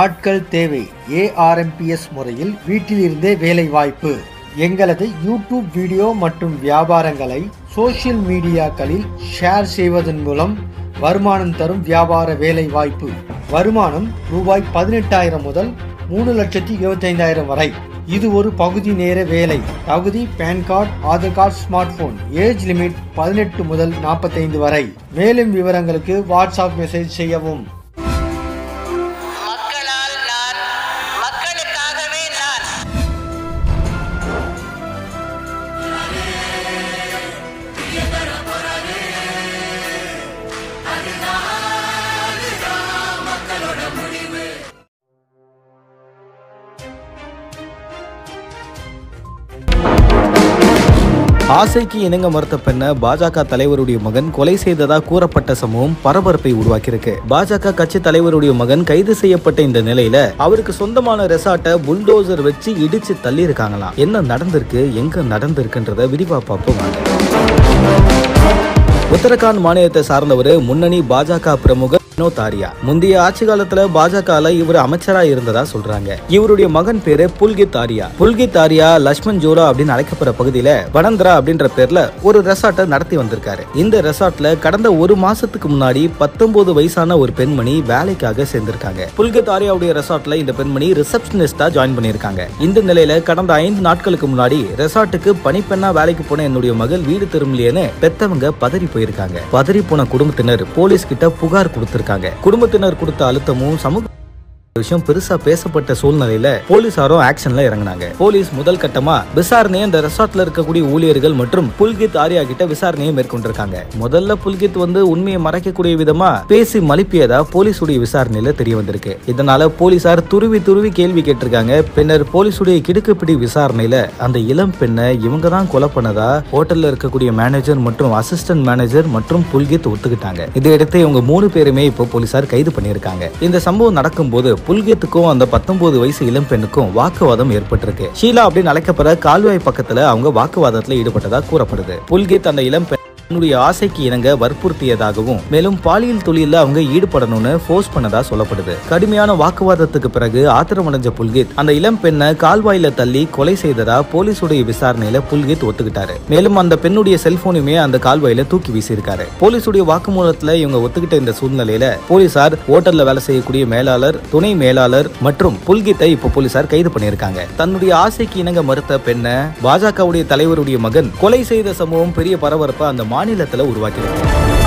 ஆட்கள் தேவை. ஏஆர்எம்பிஎஸ் முறையில் வீட்டிலிருந்தே வேலை வாய்ப்பு எங்களது யூடியூப் வீடியோ மற்றும் வியாபாரங்களை சோஷியல் மீடியாக்களில் ஷேர் செய்வதன் மூலம் வருமானம் தரும் வியாபார வேலை வாய்ப்பு வருமானம் ரூபாய் பதினெட்டாயிரம் முதல் மூணு லட்சத்தி இருபத்தைந்தாயிரம் வரை. இது ஒரு பகுதி நேர வேலை. தகுதி PAN card Aadhaar card smartphone. Age limit பதினெட்டு முதல் நாற்பத்தைந்து வரை. மேலும் விவரங்களுக்கு வாட்ஸ்அப் மெசேஜ் செய்யவும். ஆசைக்கு இணங்க மறுத்த பெண்ணை பாஜக தலைவருடைய மகன் கொலை செய்ததா கூறப்பட்ட சம்பவம் பரபரப்பை உருவாக்கியிருக்கு. பாஜக கட்சி தலைவருடைய மகன் கைது செய்யப்பட்ட இந்த நிலையில அவருக்கு சொந்தமான ரெசார்ட்டை புல்டோசர் வச்சு இடிச்சு தள்ளி இருக்காங்களாம் என்ன நடந்திருக்கு எங்க நடந்திருக்குன்றத விரிவா பார்ப்போம் வாங்க. உத்தரகாண்ட் மாநிலத்தை சார்ந்தவர் முன்னணி பாஜக பிரமுகர் வினோத் முந்தைய ஆட்சி காலத்துல பாஜகல இவர் அமைச்சரா இருந்ததா சொல்றாங்க. இவருடைய மகன் பேரு புல்கித் ஆரியா புல்கித் ஆரியா லட்சுமண் ஜோரா அப்படின்னு அழைக்கப்படுற பகுதியில வனந்திரா அப்படின்ற பேர்ல ஒரு ரெசார்ட்டை நடத்தி வந்திருக்காரு. இந்த ரெசார்ட்ல கடந்த ஒரு மாசத்துக்கு முன்னாடி பத்தொன்பது வயசான ஒரு பெண்மணி வேலைக்காக சேர்ந்திருக்காங்க. புல்கித் ஆரியாவுடைய ரெசார்ட்ல இந்த பெண்மணி ரிசப்ஷனிஸ்டா ஜாயின் பண்ணியிருக்காங்க. இந்த நிலையில கடந்த ஐந்து நாட்களுக்கு முன்னாடி ரெசார்ட்டுக்கு பனிப்பெண்ணா வேலைக்கு போன என்னுடைய மகள் வீடு திரும்பலையேன்னு பெத்தவங்க பதறி போயிருக்காங்க. பதறி போன குடும்பத்தினர் போலீஸ் கிட்ட புகார் கொடுத்திருக்காங்க. குடும்பத்தினர் கொடுத்த அழுத்தமும் சமூக விஷயம் பெருசா பேசப்பட்ட சூழ்நிலையில போலீசாரும் ஆக்ஷன்ல இறங்குனாங்க. போலீஸ் முதல் கட்டமா விசாரணையை அந்த ரெசார்ட்ல இருக்கக்கூடிய ஊழியர்கள் மற்றும் புல்கித் ஆரியா கிட்ட விசாரணையை மேற்கொண்டிருக்காங்க. முதல்ல புல்கித் வந்து உண்மையை மறைக்கக்கூடிய விதமா பேசி மலிப்பியதா போலீஸுடைய விசாரணையில தெரிய வந்திருக்கு. இதனால போலீசார் துருவி துருவி கேள்வி கேட்டிருக்காங்க. பின்னர் போலீஸுடைய கிடுக்குப்பிடி விசாரணையில அந்த இளம் பெண்ணை இவங்க தான் கொலை பண்ணதா ஹோட்டல்ல இருக்கக்கூடிய மேனேஜர் மற்றும் அசிஸ்டன்ட் மேனேஜர் மற்றும் புல்கித் ஒத்துக்கிட்டாங்க. இதையடுத்து இவங்க மூணு பேருமே இப்போ போலீசார் கைது பண்ணியிருக்காங்க. இந்த சம்பவம் நடக்கும்போது புல்கேத்துக்கும் அந்த பத்தொன்பது வயசு இளம் பெண்ணுக்கும் வாக்குவாதம் ஏற்பட்டிருக்கு. ஷீலா அப்படின்னு அழைக்கப்படுற கால்வாய் பக்கத்துல அவங்க வாக்குவாதத்துல ஈடுபட்டதா கூறப்படுது. புல்கேத் அந்த இளம் பெண் தன்னுடைய ஆசைக்கு இணங்க வற்புறுத்தியதாகவும் மேலும் பாலியல் தொழிலில் அவங்க ஈடுபடணும்னு ஃபோர்ஸ் பண்ணதா சொல்லப்படுது. கடுமையான வாக்குவாதத்துக்கு பிறகு ஆத்திரமடைஞ்ச புல்கித் அந்த இளம் பெண்ணை கால்வாயில தள்ளி கொலை செய்ததா போலீசுடைய விசாரணையில புல்கித் ஒத்துக்கிட்டாரு. மேலும் அந்த பெண்ணுடைய செல்போனுமே அந்த கால்வாயில தூக்கி வீசியிருக்காரு. போலீசுடைய வாக்குமூலத்துல இவங்க ஒத்துக்கிட்ட இந்த சூழ்நிலையில போலீசார் ஓட்டல்ல வேலை செய்யக்கூடிய மேலாளர் துணை மேலாளர் மற்றும் புல்கித்தை இப்போ போலீசார் கைது பண்ணியிருக்காங்க. தன்னுடைய ஆசைக்கு இணங்க மறுத்த பெண்ணை பாஜகவுடைய தலைவருடைய மகன் கொலை செய்த சம்பவம் பெரிய பரபரப்பை அந்த மாநிலத்தில் உருவாக்கியிருக்கு.